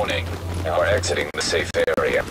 Warning, you are exiting the safe area.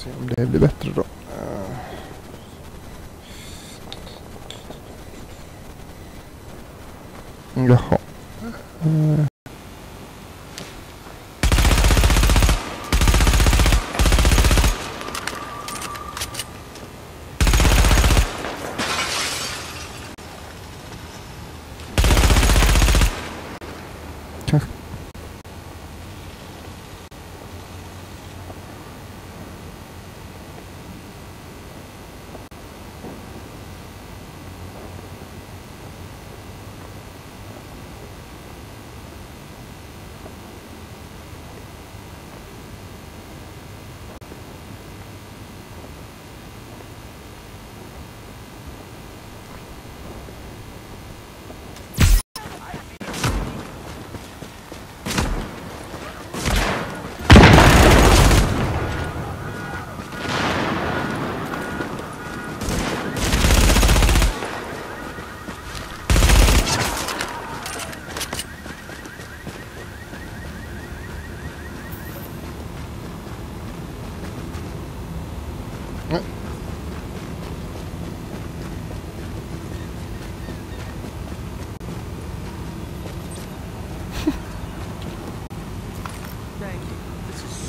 Se om det blir bättre då. Jaha.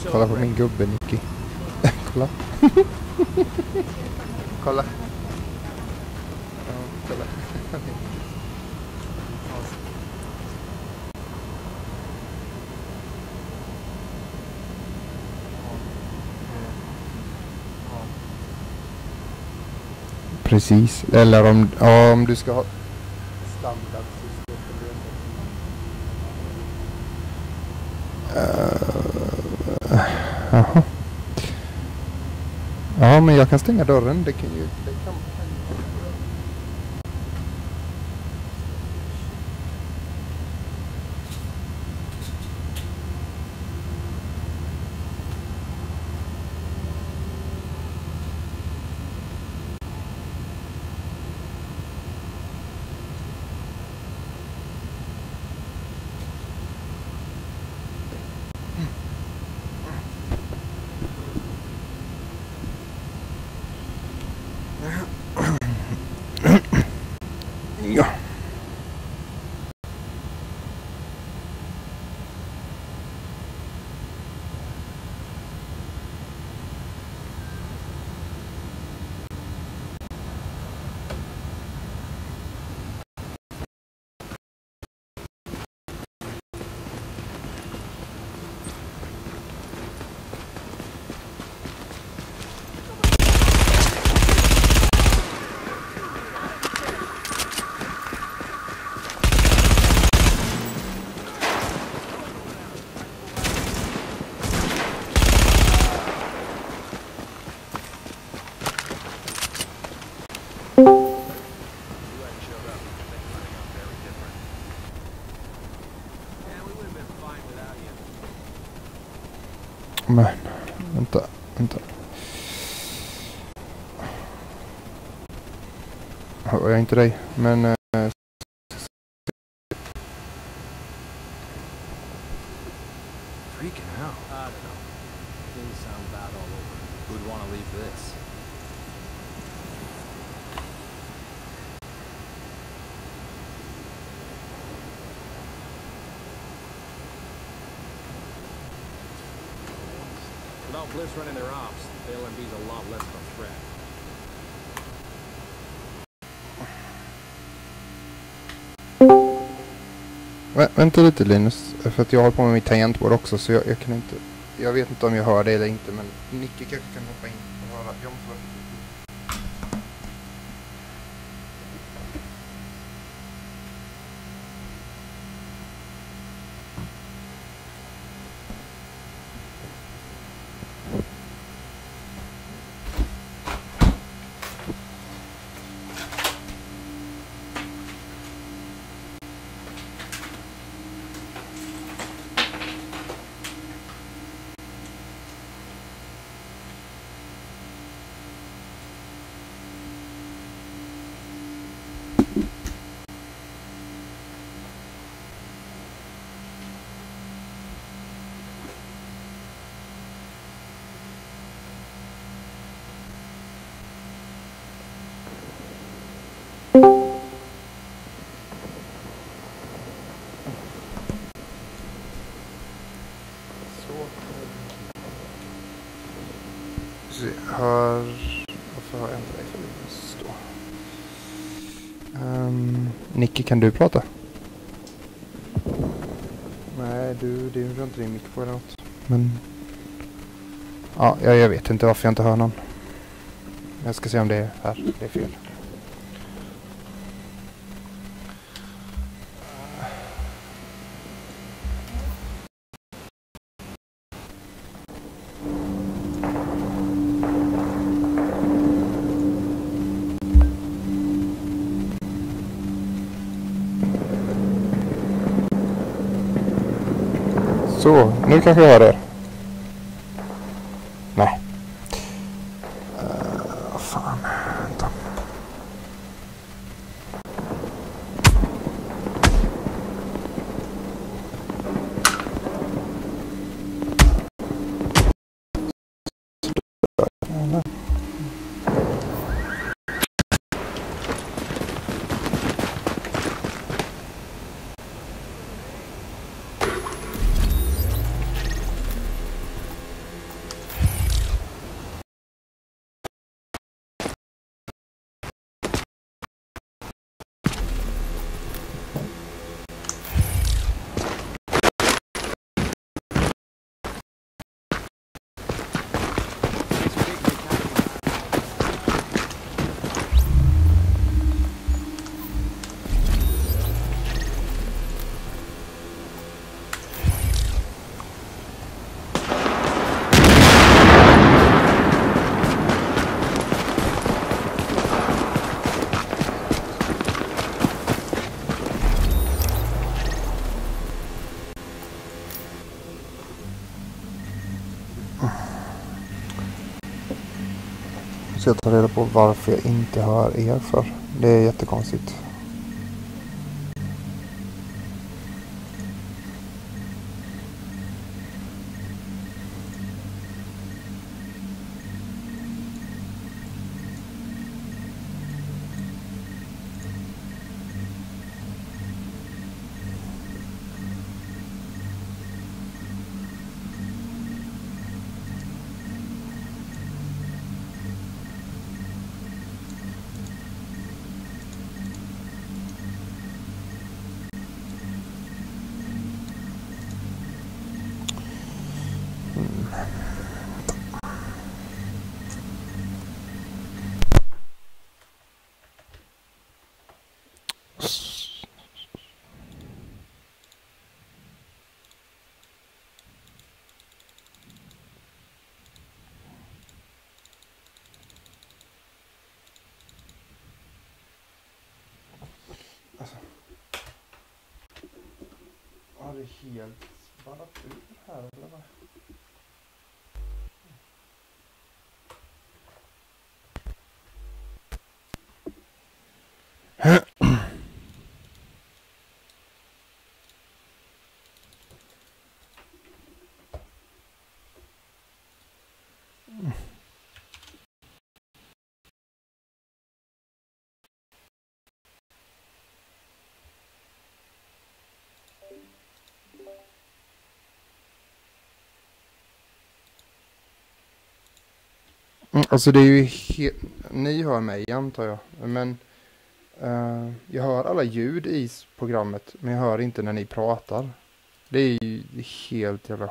Kolla på min gubbe Nicky. kolla. kolla. Ja, kolla. Precis. Eller om, ja, om du ska ha standard så ska du Uh, Jaha. Ja, men jag kan stänga dörren. Det kan ju... Det kan, ja. Men, vänta, vänta. Hör jag inte dig? Men... eh, Freaking out. I don't know. Things sound bad all over. Who'd want to leave this? Without Bliss running their ops, the LMB's a lot less of a threat. vä vänta lite Linus. För att jag har på mig mitt tangentbord också så jag, jag kan inte... Jag vet inte om jag hör det eller inte men Nicke kanske kan hoppa in och höra. Jag måste vara... Så. Se, hör... Varför har jag inte dig för Linus då? Um, Nicke, kan du prata? Nej, du, du har inte din mick på eller något. Men... Ja, jag, jag vet inte varför jag inte hör någon. Jag ska se om det är här. Det är fel. Så, nu kanske jag hör er. Jag ta reda på varför jag inte hör er för. Det är jättekonstigt. Har det helt ballat ur här eller vad? Mm, alltså det är ju helt... Ni hör mig antar jag. Men uh, jag hör alla ljud i programmet. Men jag hör inte när ni pratar. Det är ju helt jävla